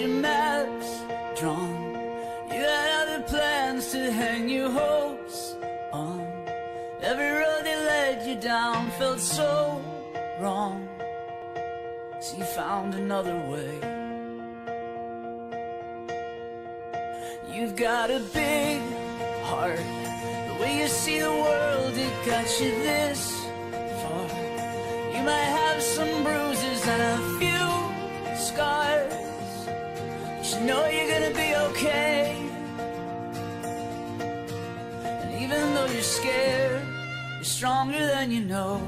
your maps drawn. You had other plans to hang your hopes on. Every road that led you down felt so wrong. So you found another way. You've got a big heart. The way you see the world, it got you this far. You might you know you're gonna be okay. And even though you're scared, you're stronger than you know.